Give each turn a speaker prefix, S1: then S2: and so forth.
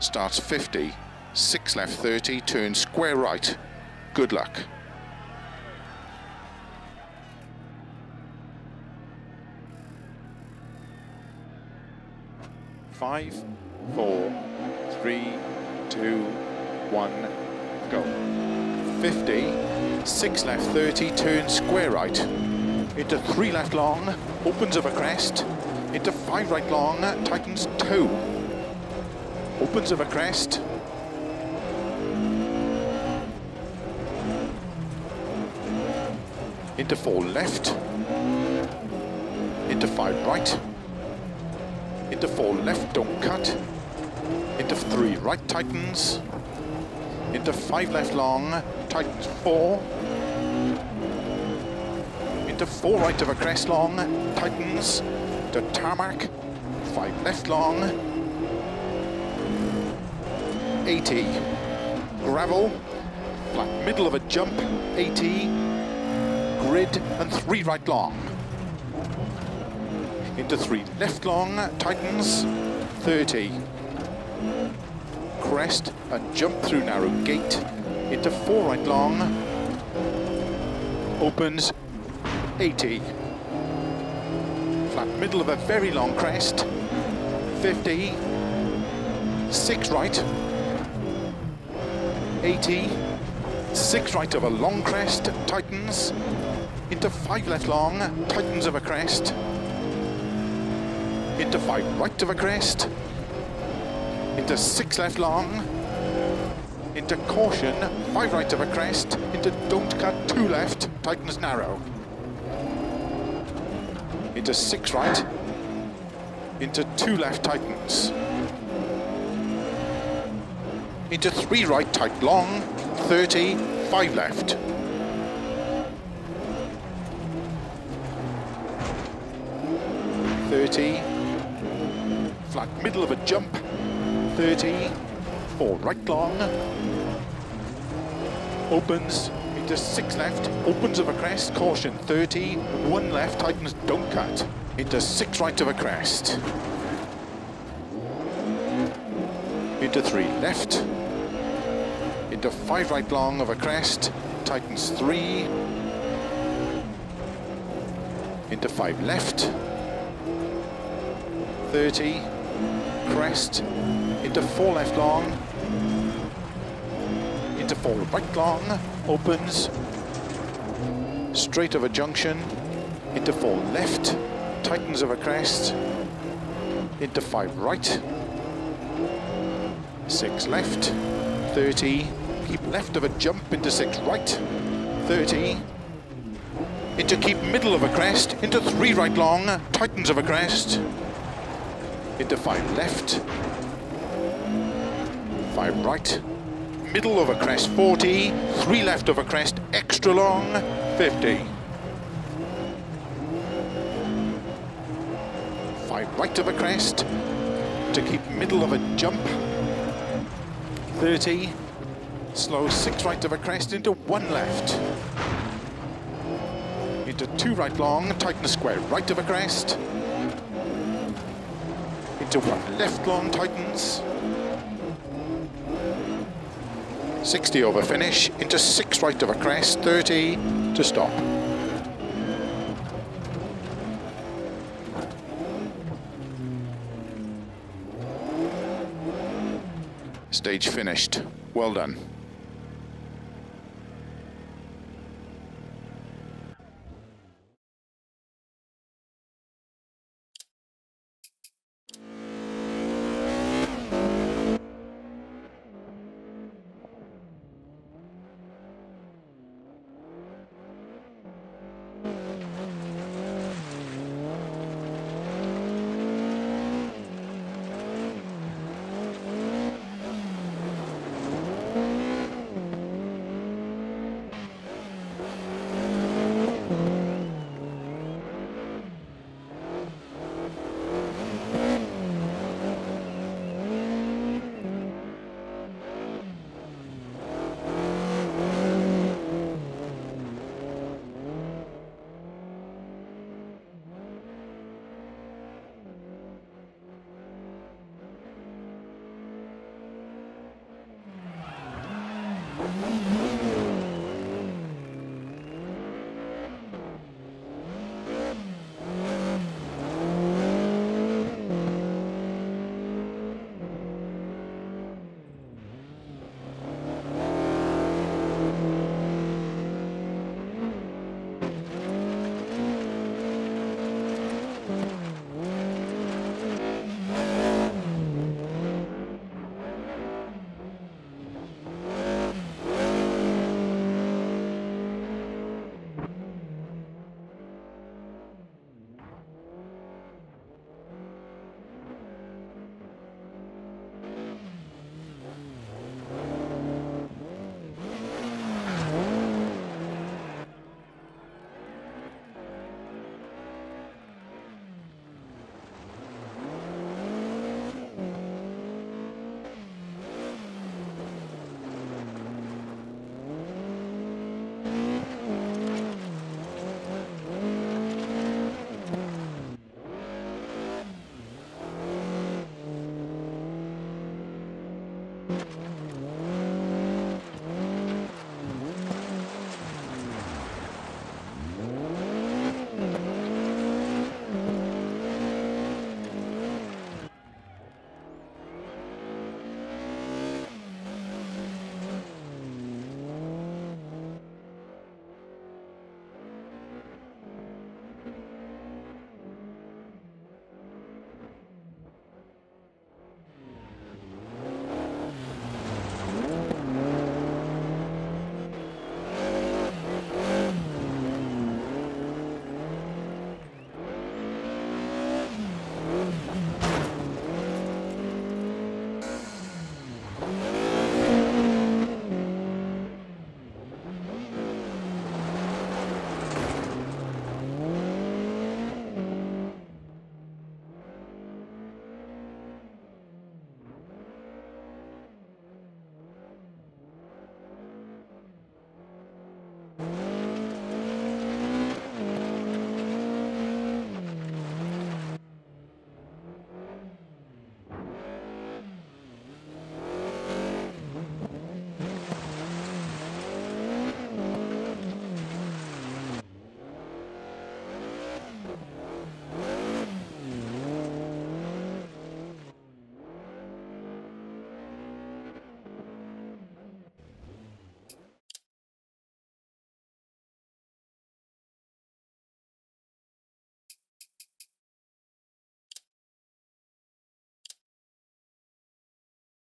S1: Starts 50, 6 left 30, turn square right. Good luck. Five, four, three, two, one, go. 50, 6 left 30, turn square right. Into 3 left long, opens of a crest. Into 5 right long, tightens 2. Opens of a crest. Into 4 left. Into 5 right. Into 4 left, don't cut. Into 3 right tightens. Into 5 left long, tightens 4. Into 4 right of a crest long, tightens. To tarmac, 5 left long. 80. Gravel, flat middle of a jump, 80. Grid and 3 right long into three left long, tightens, 30. Crest and jump through narrow gate, into four right long, opens, 80. Flat middle of a very long crest, 50. Six right, 80. Six right of a long crest, tightens, into five left long, tightens of a crest, into five right of a crest, into six left long, into caution, five right of a crest, into don't cut, two left, tightens narrow, into six right, into two left, tightens, into three right, tight long, 30, five left. Thirty, flat middle of a jump, 30, four right long, opens into six left, opens of a crest, caution thirty, one left, tightens, don't cut, into six right of a crest, into three left, into five right long of a crest, tightens three, into five left, 30, crest, into four left long, into four right long, opens, straight of a junction, into four left, tightens of a crest, into five right, six left, 30, keep left of a jump into six right, 30, into keep middle of a crest, into three right long, tightens of a crest, into five left, five right, middle of a crest 40, three left of a crest extra long 50. Five right of a crest. To keep middle of a jump 30, slow six right of a crest into one left. Into two right long, tighten the square right of a crest, into one left long tightens. 60 over finish, into six right of a crest, 30 to stop. Stage finished. Well done.